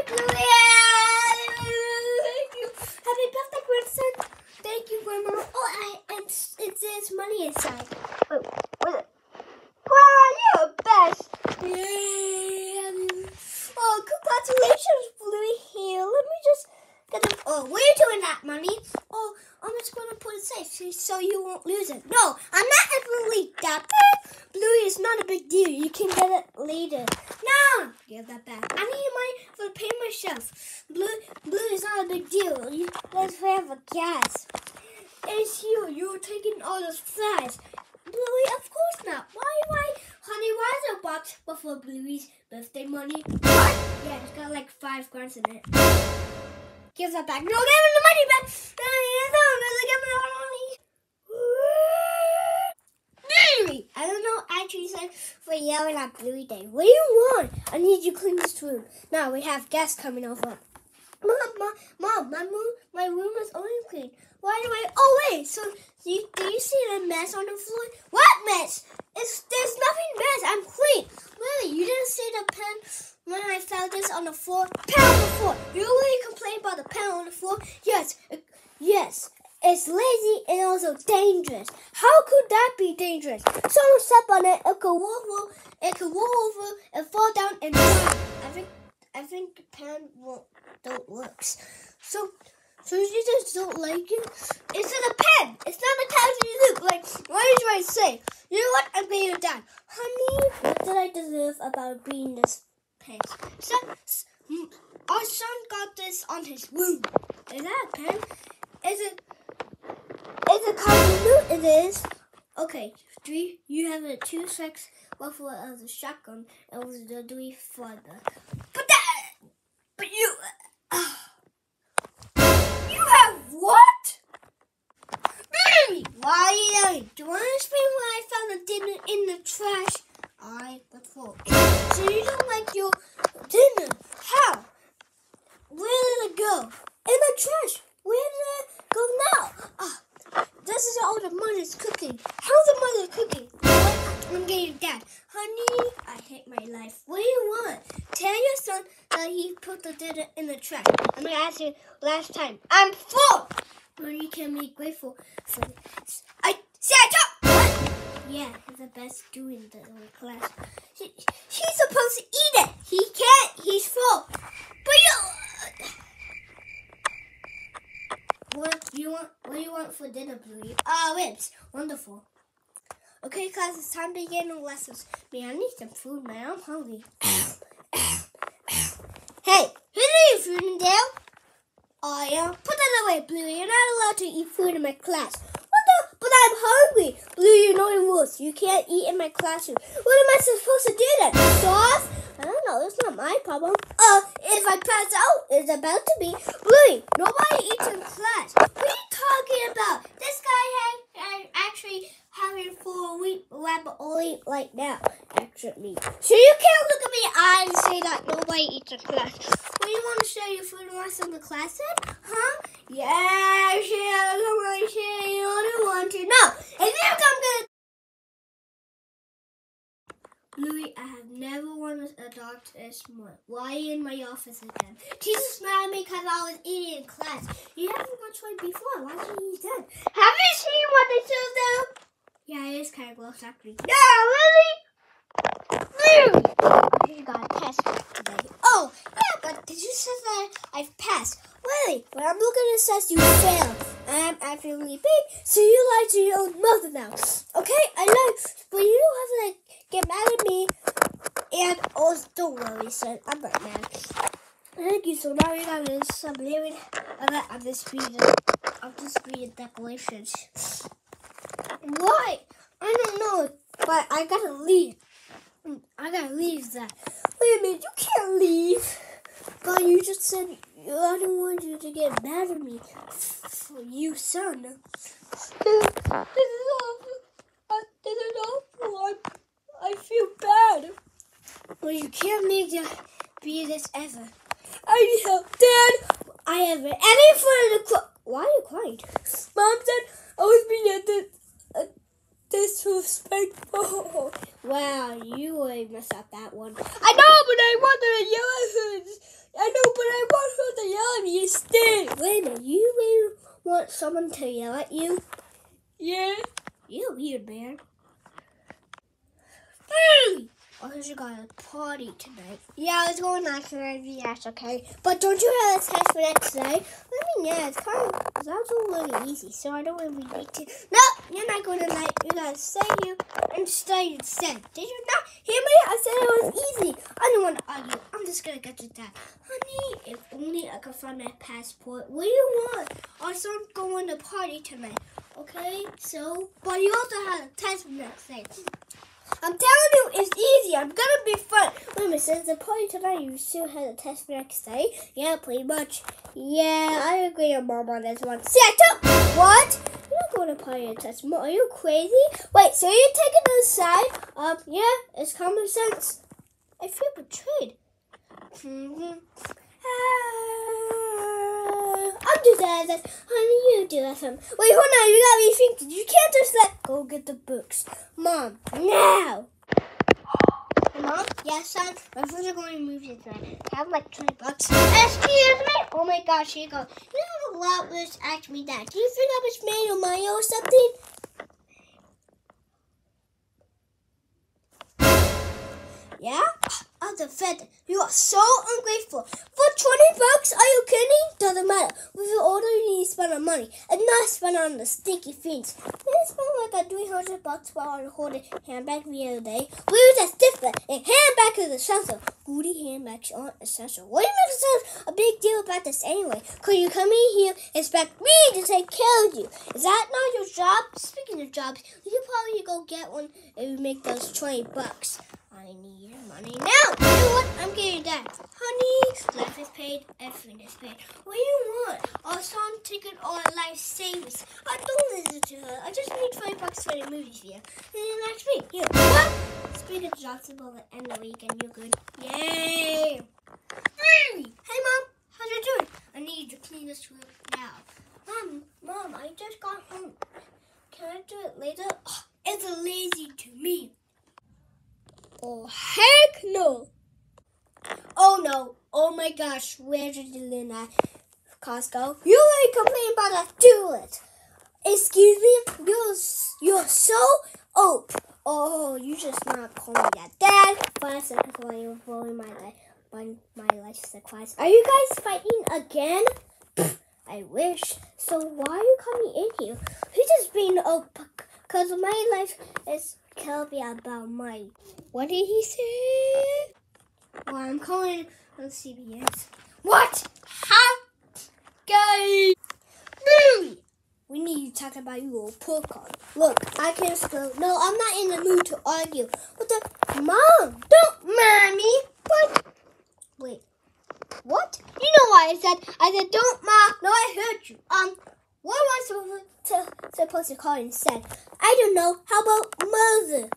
Happy birthday, grandson. Thank you, Grandma. Oh, I, it's, it says money inside. Wait, what is it? Grandma, you're the best. Yay. Oh, congratulations, Bluey. Here, let me just get it. Oh, what are you doing that, money? Oh, I'm just going to put it safe so you won't lose it. No, I'm not leak that. Bluey is not a big deal. You can get it later. No, give that back. I need money for the pay myself. Blue, blue is not a big deal. You let's have a gas. It's you. You're taking all those flies. Bluey, of course not. Why, why, honey? Why is a box before Bluey's birthday money? Yeah, it's got like five grams in it. Give that back. No, give him the money back. No, no, no, the money. Bluey! I don't know actually said for yelling at Bluey Day. What do you want? I need you to clean this room. Now we have guests coming over. Mom, mom, mom, my room, my room is only clean. Why do I? Oh wait, so do you, do you see the mess on the floor? What mess? It's there's nothing mess. I'm clean. Lily, you didn't see the pen when I found this on the floor. Pen on the floor. You really complain about the pen on the floor? Yes, yes. It's lazy and also dangerous. How could that be dangerous? Someone step on it, it could roll over, it could roll over and fall down and die. I think I think pen won't don't works. So so you just don't like it? It's in a pen. It's not a casual loop. Like what did I say? You know what? I'm being dad. Honey, what did I deserve about being this pen? So, our son got this on his room. Is that a pen? Is it? It's a casual It is. Okay, three. You have a two six rifle as a shotgun. and was the three father. But that. But you. Uh, you have what? Baby, why are you yelling? Do you want to explain why I found the dinner in the trash? I before. So you don't last time. I'm full. But you can be grateful for this. I say I talk. Yeah, the best doing the class. He, he's supposed to eat it. He can't. He's full. But you. What do you want? What do you want for dinner, Bluey? Ah, ribs. Wonderful. Okay, class, it's time to begin the lessons. Man, I need some food, man. I'm hungry. hey, who need food in there? Oh, yeah. Put that away, Blue. You're not allowed to eat food in my class. What the? But I'm hungry. Blue, you know the rules. You can't eat in my classroom. What am I supposed to do then? Starve? I don't know. That's not my problem. Uh, if I pass out, it's about to be. Blue, nobody eats in class. What are you talking about? This guy had, actually having full wheat rabbit oil right now, actually. So you can't look at me and say that nobody eats in class. What do you want to show your food and rest in the class then? Huh? Yeah, yeah, you don't want to. No, if you come good. Louis, I have never wanted a dog this much. Why in my office again? Jesus mad at me because I was eating in class. You haven't watched one before. Why did you eat Have you seen what they do though? Yeah, it is kind of gross actually. No, really? Really? You got a test today. Oh, yeah, but did you say that I've passed? Really? When I'm looking at it says you failed. I'm actually big, so you lie to your own mother now. Okay, I lied, but you don't have to like, get mad at me. And also, don't worry, son. I'm not mad. Thank you. So now we got this. I'm leaving. I'm just reading. I'm just reading decorations. Why? I don't know, but I gotta leave. I gotta leave that. Wait a minute, you can't leave. But you just said I don't want you to get mad at me for you, son. This, this is awful. This is awful. I, I feel bad. But you can't make it be this ever. I help, Dad. I have any for the Why are you crying? Mom said I was being this, uh, disrespectful. Wow, you really messed up that one. I know, but I wanted a yellow I know, but I want the Lena, you stink. Wait a minute, you really want someone to yell at you? Yeah. You're weird, man. Hey! I heard you got a party tonight. Yeah, it's going nice and yes, okay. But don't you have a test for next day? I mean, yeah, it's kind of, that's a little easy, so I don't really need to. No, you're not going to night. You gotta stay here and study instead. Did you not hear me? I said it was easy. I don't want to argue. I'm just gonna get you that. Honey, if only I could find my passport. What do you want? Also, I'm going to party tonight. Okay, so, but you also have a test next day. I'm telling you, it's easy. I'm gonna be fun. Wait a minute, since the party tonight, you still had a test next day? Yeah, pretty much. Yeah, I agree with mom on this one. See, I took what? Going to party test. Mom, Are you crazy? Wait, so you're taking the side? Um, yeah, it's common sense. I feel betrayed. Mm-hmm. Ah, I'm just that. Honey, you do that. Some. Wait, hold on. You got me thinking. You can't just let go get the books. Mom, now. Mom, yes, son. My friends are going to you tonight. I have like 20 bucks. Excuse me. Oh my gosh, here you go. You have less ask me that. Do you think I was made of money or something? Yeah? I'm offended. You are so ungrateful. For 20 bucks? Are you kidding? Doesn't matter. With your order, you need to spend on money and not spend on the stinky things. I spent like a 300 bucks while I holding handbag the other day. Where is that different? A handbag is essential. Booty handbags aren't essential. What do you make such a big deal about this anyway? Could you come in here and expect me to take care of you? Is that not your job? Speaking of jobs, you could probably go get one if you make those 20 bucks. I need money now. You know what? I'm getting that. Honey, paid, everything is paid. What do you want? A song ticket or life savings? I don't listen to her. I just need 20 bucks for the movies here. Then next week, here. What? Speaking of Johnson will end the week and you're good. Yay! Hey, Mom. How's you doing? I need to clean this room now. Mom, Mom, I just got home. Can I do it later? Oh, it's lazy to me. Oh, heck no! Oh no! Oh my gosh, where did you learn that? Costco? You ain't complaining about do it! Excuse me? You're, you're so old. Oh, you just not call me that. Dad, five seconds while you're blowing my life. My, my life supplies. Are you guys fighting again? I wish. So why are you coming in here? He's just being up because my life is tell me about my. What did he say? Well, I'm calling on CPS. What? How? Guys! Really? We need to talk about your podcast. Look, I can't still. No, I'm not in the mood to argue. What the? Mom! Don't mommy! But. Wait. What? You know what I said? I said, don't, Ma. No, I heard you. Um, what am I supposed to, supposed to call instead? I don't know. How about mother?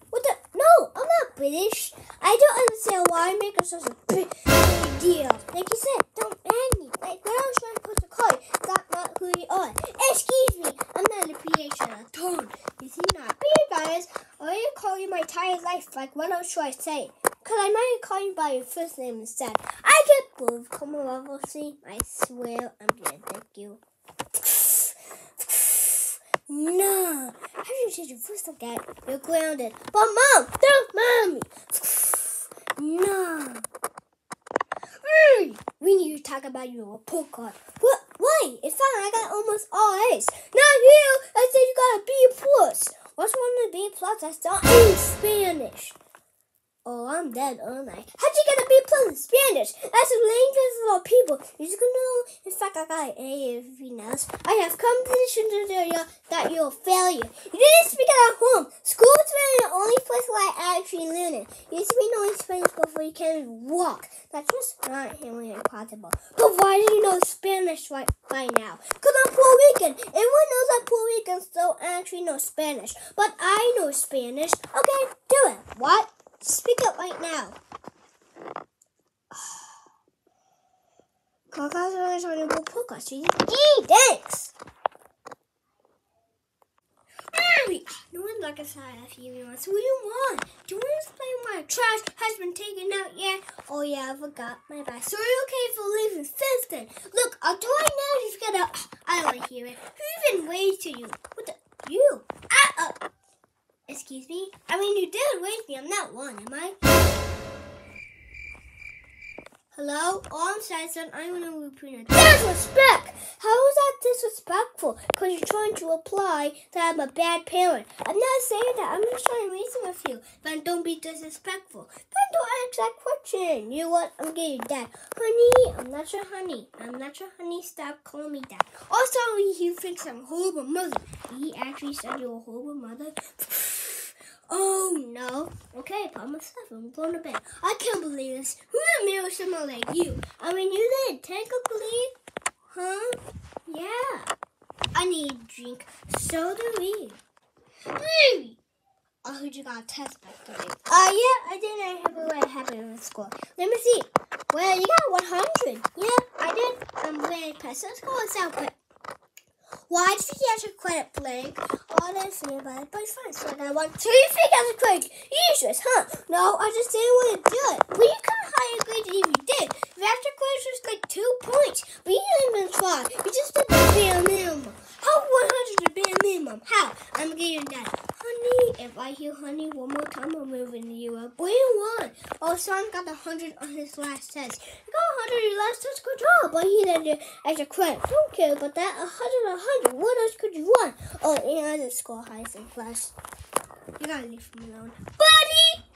Your first name is Dad. I get both. Come level C. I swear I'm gonna thank you. No. How did you change your first again? You're grounded. But mom, don't mommy. No. We need to talk about your report card. What? Wait, it's fine. I got almost all A's. Not you. I said you got a B plus. What's one of the B plus? I not in Spanish. Oh, I'm dead, aren't I? How'd you get a B plus in Spanish? That's a language for people. You just gonna know. In fact, I got an A if you. I have competition to tell you that you're a failure. You didn't speak it at home. School is really the only place where I actually learn it. You need to be knowing Spanish before you can walk. That's just not humanly impossible. But why do you know Spanish right by now? Because I'm Puerto Rican. Everyone knows that Puerto Ricans don't actually know Spanish. But I know Spanish. Okay, do it. What? Speak up right now. Congratulations on your podcast. Gee, thanks. No one like a side of you. What do you want? Do you want to explain why trash has been taken out yet? Oh yeah, I forgot. My bad. So are you okay for leaving since then? Look, I'll do it now. You gotta. I don't want to hear it. Who even waved to you? What the? You? Excuse me. I mean, you did wave me. I'm not one, am I? Hello? All I'm is that I'm gonna repeat Disrespect! How is that disrespectful? Because you're trying to apply that I'm a bad parent. I'm not saying that. I'm just trying to reason with you. Then don't be disrespectful. Then don't ask that question. You know what? I'm getting that. Honey, I'm not your honey. I'm not your honey. Stop calling me that. Also, he thinks I'm a horrible mother. He actually said you're a horrible mother. Oh no. Okay, put myself. I'm going to bed. I can't believe this. Who would marry someone like you? I mean, you did technically, huh? Yeah. I need a drink. So do we. Hey! I heard you got a test back today. Uh, yeah, I did. I have a what happened in school. Let me see. Well, you got 100. Yeah, I did. I'm very pissed. Let's go and quick. Why did he get a credit blank? It, but it's fine. So I want two as a credit. Useless, huh? No, I just didn't want to do it. We could higher grade if you did. If after credits was like two points, we didn't even try. We just did the bare minimum. How 100 the bare minimum? How? I'm getting that. Honey, if I hear honey one more time, I'm moving you up. What do you want? Oh, son got the 100 on his last test. He got 100 on his last test. Good job. But he didn't extra credit. Don't care about that. 100 100. What else could you want? Oh, and I didn't score highest in class. You gotta leave him alone. Buddy!